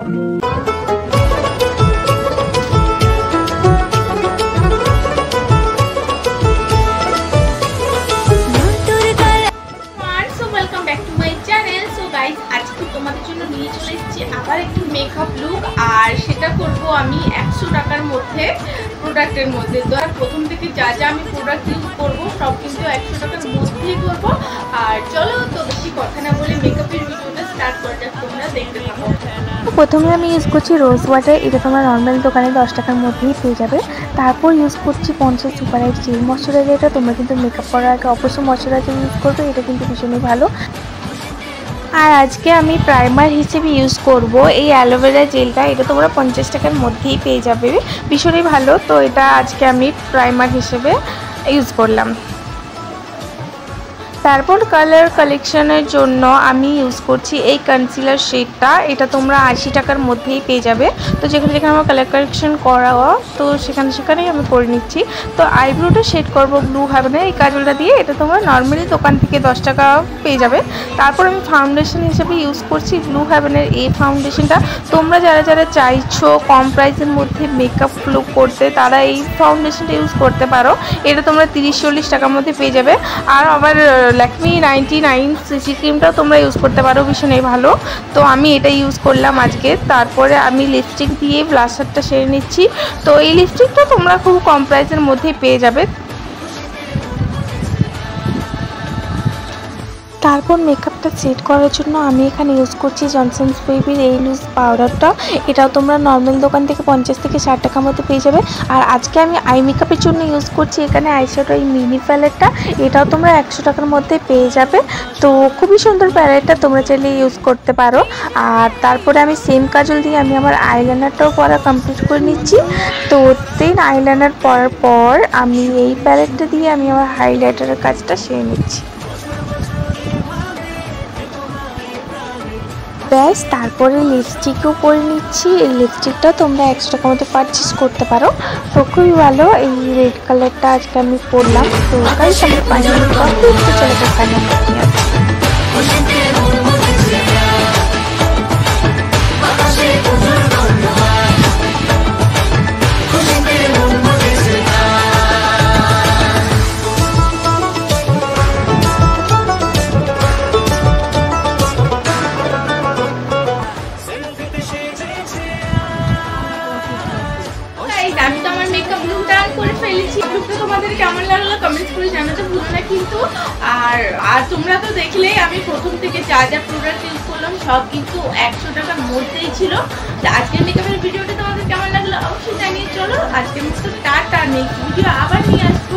আবার একটু makeup look আর সেটা করব আমি একশো টাকার মধ্যে প্রোডাক্টের মধ্যে। আর প্রথম থেকে যা যা আমি প্রোডাক্ট করব, সব কিন্তু একশো টাকার মধ্যেই করব। আর চলো তো বেশি কথা না প্রথমে আমি ইউজ করছি রোজ ওয়াটার এটা তোমার নর্মাল দোকানে দশ টাকার মধ্যেই পেয়ে যাবে। তারপর ইউজ করছি পঞ্চাশ সুপার আইট জেল ময়শ্চারাইজারটা তোমরা কিন্তু মেকআপ করার আগে অবশ্যই ময়শ্চারাইজার ইউজ করবে, এটা কিন্তু ভীষণই ভালো। আর আজকে আমি প্রাইমার হিসেবে ইউজ করব এই অ্যালোভেরা জেলটা এটা তোমরা পঞ্চাশ টাকার মধ্যেই পেয়ে যাবে। ভীষণই ভালো, তো এটা আজকে আমি প্রাইমার হিসেবে ইউজ করলাম। তারপর কালার কালেকশনের জন্য আমি ইউজ করছি এই কনসিলার শেডটা এটা তোমরা আশি টাকার মধ্যেই পেয়ে যাবে। তো যেখানে যেখানে আমার কালার কালেকশন করা, তো সেখানে সেখানেই আমি করে নিচ্ছি। তো আইব্রোটা শেড করব ব্লু হ্যাভেনের এই কাজলটা দিয়ে। এটা তোমরা নর্মালি দোকান থেকে দশ টাকা পেয়ে যাবে। তারপর আমি ফাউন্ডেশন হিসেবে ইউজ করছি ব্লু হ্যাভেনের এই ফাউন্ডেশনটা তোমরা যারা যারা চাইছো কম প্রাইসের মধ্যে মেকআপ লুক করতে, তারা এই ফাউন্ডেশনটা ইউজ করতে পারো। এটা তোমরা তিরিশ চল্লিশ টাকার মধ্যে পেয়ে যাবে। আর আবার ল্যাকমি নাইনটি নাইন সিসি ক্রিমটাও তোমরা ইউজ করতে পারো ভীষণই ভালো। তো আমি এটা ইউজ করলাম আজকে। তারপরে আমি লিপস্টিক দিয়ে ব্লাশারটা সেরে নিচ্ছি। তো এই লিপস্টিকটা তোমরা খুব কম প্রাইসের মধ্যেই পেয়ে যাবে। তারপর মেকআপটা সেট করার জন্য আমি এখানে ইউজ করছি জনসন্স বেবির এই লুজ পাউডারটা এটাও তোমরা নর্মাল দোকান থেকে পঞ্চাশ থেকে ষাট টাকার মধ্যে পেয়ে যাবে। আর আজকে আমি আই মেকআপের জন্য ইউজ করছি এখানে আইশ্যাডো এই মিনি প্যালেটটা এটাও তোমরা একশো টাকার মধ্যে পেয়ে যাবে। তো খুবই সুন্দর প্যালেটটা তোমরা চাইলে ইউজ করতে পারো। আর তারপরে আমি সেম কাজল দিয়ে আমি আমার আইলাইনারটাও পরা কমপ্লিট করে নিচ্ছি। তো দেন আইলাইনার পরার পর আমি এই প্যালেটটা দিয়ে আমি আমার হাইলাইটারের কাজটা সেরে নিচ্ছি। ব্যাস, তারপরে লিপস্টিকও করে নিচ্ছি। এই লিপস্টিকটা তোমরা এক্সট্রা টাকার মধ্যে পারচেস করতে পারো। তো খুবই ভালো, এই রেড কালারটা আজকে আমি পরলাম। তো কাজ আমি কমপ্লিট চলে দোকানে তোমাদের কেমন লাগল কমেন্টস করে জানাতে ভুলো না কিন্তু। আর আর তোমরা তো দেখলেই আমি প্রথম থেকে যা যা প্রোডাক্ট ইউজ করলাম, সব কিন্তু একশো টাকার মধ্যেই ছিল। তো আজকের মেকআপের ভিডিওটা তোমাদের কেমন লাগল অবশ্যই জানিয়ে চলো। আজকের মতো টাটা নেক্সট ভিডিও আবার নিয়ে আসব